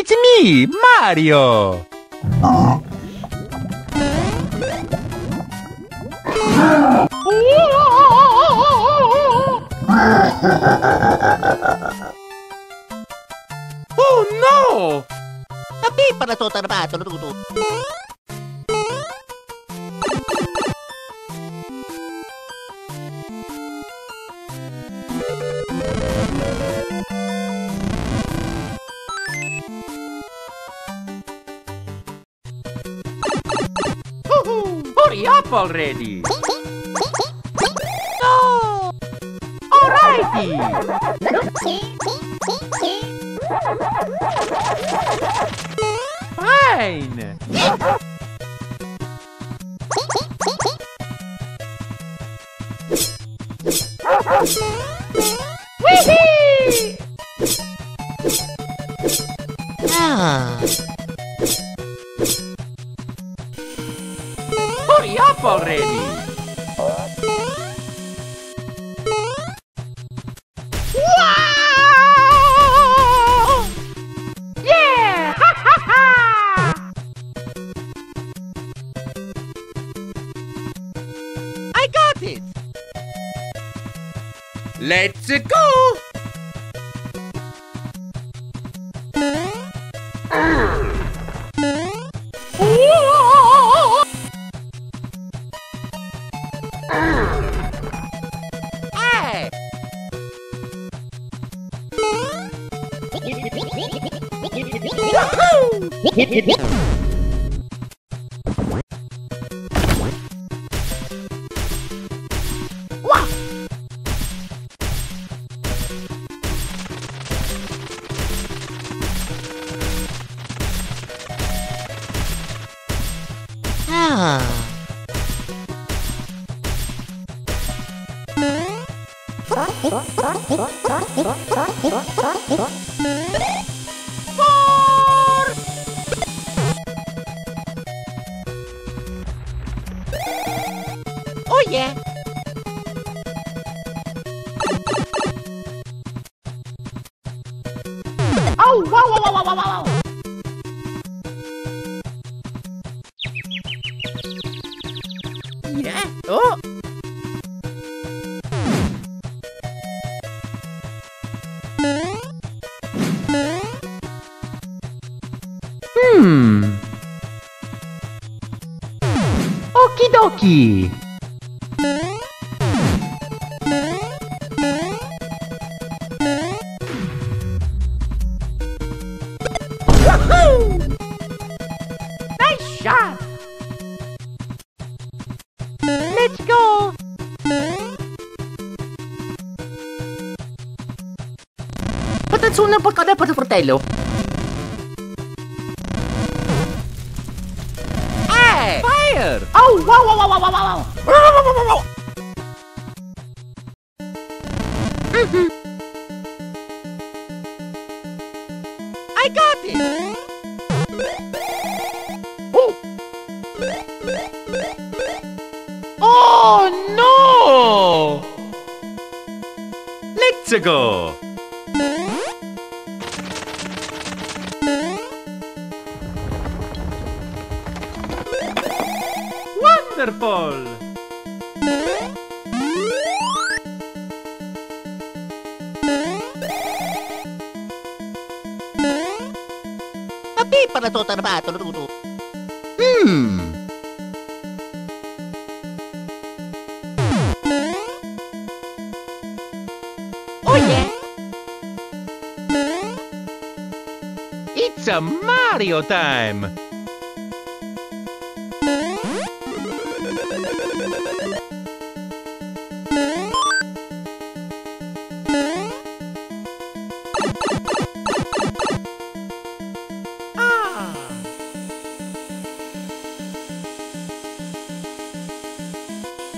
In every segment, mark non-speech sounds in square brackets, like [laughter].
It's me, Mario! [laughs] Oh no! Tapi para to tarbato luto. Hurry up already! No! Alrighty! Fine! Whee! Hurry up already! Wow! Yeah! Ha ha ha! I got it! Let's go! Hey! Oh yeah! Oh, wow, wow, wow, wow, wow, wow! Okidoki! Nice shot! Let's go! Attenzione, un po' cadere per fratello! Fire! Oh, wow, wow, wow, wow, wow, wow. Mm-hmm. I got it! Oh, oh no! Let's go. Wonderful! Tapi para to tarbato luto. Hmm. Oh yeah! It's a Mario time!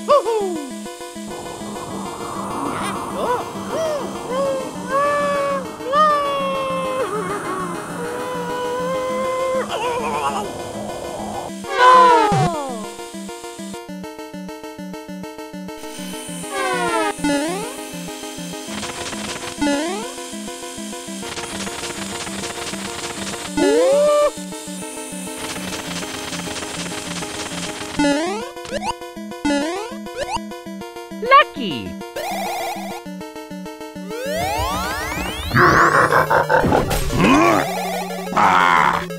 Woohoo! monkey. [laughs] ah!